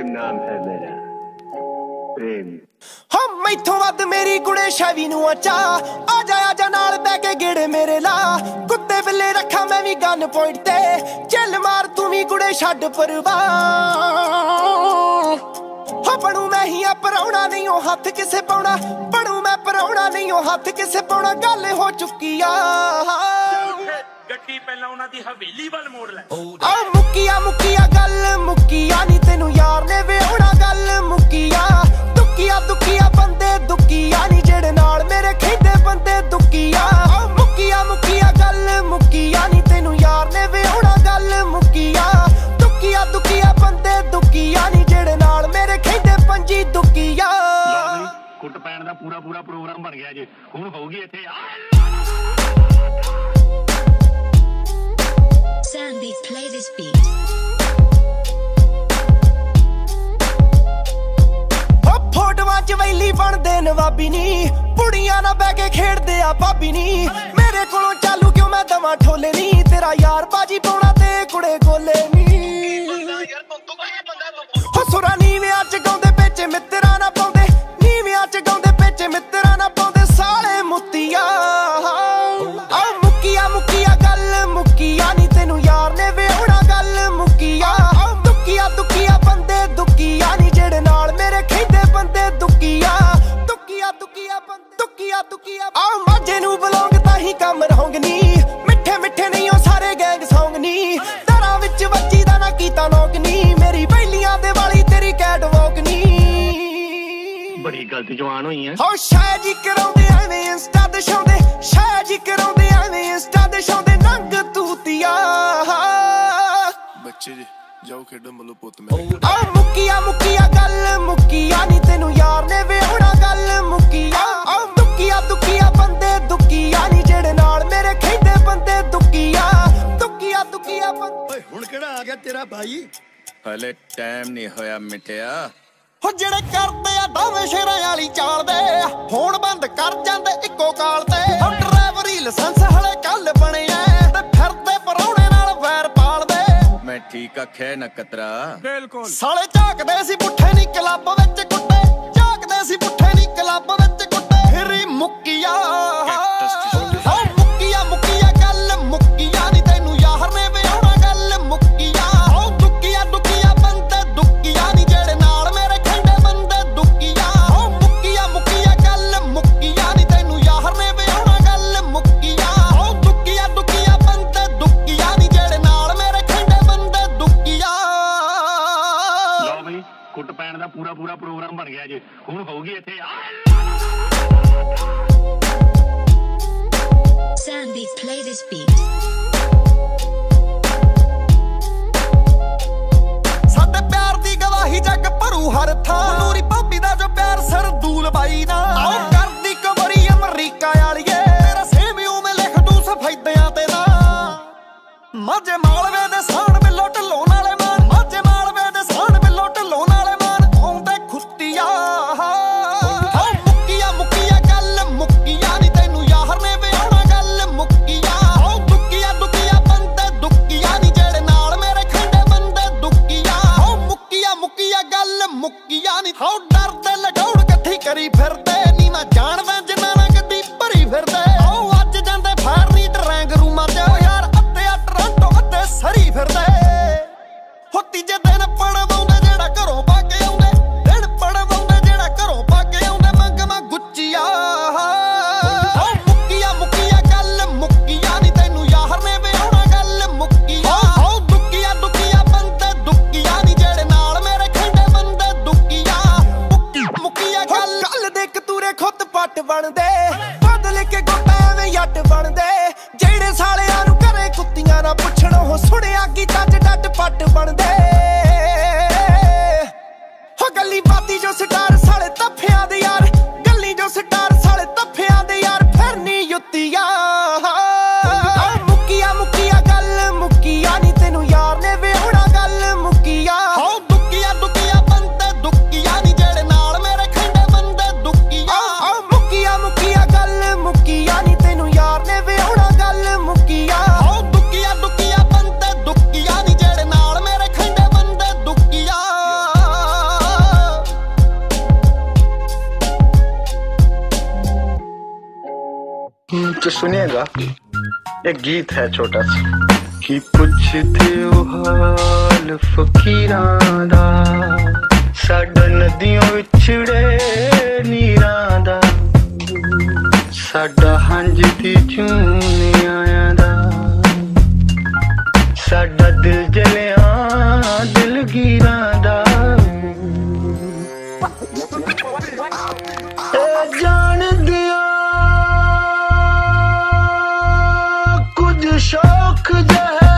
ਪ੍ਰੇਮ ਨਾਮ ਹੈ ਮੇਰਾ ਪ੍ਰੇਮ। ਹੋ ਮੈਥੋਂ ਵੱਧ ਮੇਰੀ ਗੁਣੇ ਸ਼ੈਵੀ ਨੂੰ ਅਚਾ ਆ ਜਾ ਆ ਜਾ ਨਾਲ ਬੈ ਕੇ ਗੇੜੇ ਮੇਰੇ ਲਾ। ਕੁੱਤੇ ਬਿੱਲੇ ਰੱਖਾਂ ਮੈਂ ਵੀ ਗਨ ਪੁਆਇੰਟ ਤੇ। ਚੱਲ ਮਾਰ ਤੂੰ ਵੀ ਗੁੜੇ ਛੱਡ ਪਰਵਾਹ ਹੋ ਪੜੂ ਮੈਂ ਹੀ ਆ ਪਰਾਉਣਾ ਨਹੀਂ ਉਹ ਹੱਥ ਕਿਸੇ ਪਾਉਣਾ। ਪੜੂ ਮੈਂ ਪਰਾਉਣਾ ਨਹੀਂ ਉਹ ਹੱਥ ਕਿਸੇ ਪਾਉਣਾ। ਗੱਲ ਹੋ ਚੁੱਕੀ ਆ। ਗੱਡੀ ਪਹਿਲਾਂ ਉਹਨਾਂ ਦੀ ਹਵੇਲੀ ਵੱਲ ਮੋੜ ਲੈ। ਆ ਮੁੱਕੀਆ ਮੁੱਕੀਆ ਪੈਣ ਦਾ ਪੂਰਾ ਪੂਰਾ ਪ੍ਰੋਗਰਾਮ ਬਣ ਗਿਆ ਜੇ। ਹੁਣ ਹੋਊਗੀ ਇੱਥੇ ਆ। Sandy, play this beat. ਓ ਫੋਟੋਆਂ ਚ ਵੈਲੀ ਬਣਦੇ ਨਵਾਬੀ ਨੀ। ਕੁੜੀਆਂ ਨਾਲ ਬਹਿ ਕੇ ਖੇਡਦੇ ਆ ਭਾਬੀ ਨੀ। ਮੇਰੇ ਕੋਲੋਂ ਚਾਲੂ ਕਿਉਂ ਮੈਂ ਦਵਾਂ ਠੋਲੇ ਨੀ? ਤੇਰਾ ਯਾਰ ਬਾਜੀ ਪਾਉਣਾ ਗਲਤ ਜਵਾਨ ਹੋਈ ਆ। ਹੋ ਸ਼ਾਇਦ ਹੀ ਕਰਾਉਂਦੇ ਐਵੇਂ ਇੰਸਟਾ ਤੇ ਸ਼ਾਉਂਦੇ ਸ਼ਾਇਦ ਹੀ ਕਰਾਉਂਦੇ ਐਵੇਂ ਇੰਸਟਾ ਤੇ ਸ਼ਾਉਂਦੇ ਨੰਗ ਤੂਤੀਆ। ਬੱਚੇ ਜੀ ਜਾਓ ਖੇਡੋ ਮੱਲੋ ਪੁੱਤ ਮੇਰੇ। ਆ ਮੁੱਕੀਆ ਮੁੱਕੀਆ ਗੱਲ ਮੁੱਕੀਆ ਨਹੀਂ ਤੈਨੂੰ ਯਾਰ ਨੇ ਵਿਆਹਣਾ ਗੱਲ ਮੁੱਕੀਆ। ਆ ਦੁੱਕੀਆ ਦੁੱਕੀਆ ਬੰਦੇ ਦੁੱਕੀਆ ਨਹੀਂ ਜਿਹੜੇ ਨਾਲ ਮੇਰੇ ਖੇਡੇ ਬੰਦੇ ਦੁੱਕੀਆ। ਦੁੱਕੀਆ ਦੁੱਕੀਆ ਬੰਦੇ। ਓਏ ਹੁਣ ਕਿਹੜਾ ਆ ਗਿਆ ਤੇਰਾ ਭਾਈ? ਹਲੇ ਟਾਈਮ ਨਹੀਂ ਹੋਇਆ ਮਿਟਿਆ। ਹੋ ਜਿਹੜੇ ਕਰਦੇ ਆ ਦੋਵੇਂ ਸ਼ੇਰਾਂ ਇੱਕੋ ਕਾਲ ਤੇ ਹੋ ਡਰਾਈਵਰੀ ਲਾਇਸੈਂਸ ਹਲੇ ਕੱਲ ਬਣਿਆ ਤੇ ਫਿਰਦੇ ਪਰੌਣੇ ਨਾਲ ਵੈਰ ਪਾਲਦੇ। ਮੈਂ ਠੀਕ ਆਖਿਆ ਨਾ ਕਤਰਾ ਸਾਲੇ ਝਾਕਦੇ ਸੀ ਪੁੱਠੇ ਨਹੀਂ ਕਲੱਬ ਵਿੱਚ ਕੁੱਟੇ ਝਾਕਦੇ ਸੀ ਪੁੱਠੇ ਨਹੀਂ ਕਲੱਬ ਵਿੱਚ ਕੁੱਟੇ ਫਿਰ ਹੀ ਮੁੱਕੀਆ। ਹੋ ਮੁੱਕੀਆ ਪੂਰਾ ਪੂਰਾ ਪ੍ਰੋਗਰਾਮ ਬਣ ਗਿਆ ਜੇ। ਹੁਣ ਹੋਊਗੀ ਇੱਥੇ Sandy, play this beat. ਸਾਡੇ ਪਿਆਰ ਦੀ ਗਵਾਹੀ ਜੱਗ ਭਰੂ ਹਰ ਥਾਂ। ਨੂਰੀ ਭਾਬੀ ਦਾ ਜੋ ਪਿਆਰ ਸਰਦੂਲ ਬਾਈ ਨਾ ਆਓ ਕਰਦੀ ਕਬਰੀ ਅਮਰੀਕਾ ਵਾਲੀਏ। ਤੇਰਾ ਸੇਮ ਉਵੇਂ ਲਿਖ ਦੂ ਸਫੈਦਿਆਂ ਤੇ ਨਾ। ਮਾਝੇ ਇਕੱਠੀ ਕਰੀ ਫਿਰਦੇ ਨਹੀਂ ਮੈਂ ਜਾਣਦਾ ਜਿੰਨਾ ਨਾਲ ਗੱਡੀ ਭਰੀ ਫਿਰਦੇ। ਹੋ ਅੱਜ ਜਾਂਦੇ ਫਾਇਰ ਡਰੈਂਗ ਰੂਮਾਂ ਤੇ। ਓ ਯਾਰ, ਅੱਧੇ ਟੋਰਾਂਟੋ, ਅੱਧੇ ਸਰੀ ਫਿਰਦੇ। ਹੋ ਤੀਜੇ ਦਿਨ ਪੜਵਾਉਂਦੇ ਜਿਹੜਾ ਘਰੋਂ ਐਵੇਂ ਬਣਦੇ। ਜਿਹੜੇ ਸਾਲਿਆਂ ਨੂੰ ਘਰੇ ਕੁੱਤੀਆਂ ਨਾ ਪੁੱਛਣ, ਉਹ ਸੁਣਿਆ ਕੀ ਚੱਜ ਡੱਟ ਪੱਟ ਬਣਦੇ। ਹੋ ਗੱਲੀ ਬਾਤੀ ਜੋ ਸਟਾਰ तो सुनिएगा एक गीत है छोटा सा कि ਪੁੱਛਦੇ ਉਹ ਹਾਲ ਫਕੀਰਾਂ ਦਾ ਸਾਡਾ ਨਦੀਆਂ ਵਿਛੜੇ ਨੀਰਾਂ ਦਾ ਸਾਡਾ ਹੰਝ ਦੀ ਚੂਨਿਆਂ ਦਾ ਸਾਡਾ ਦਿਲ ਜਲਿਆ düşok daha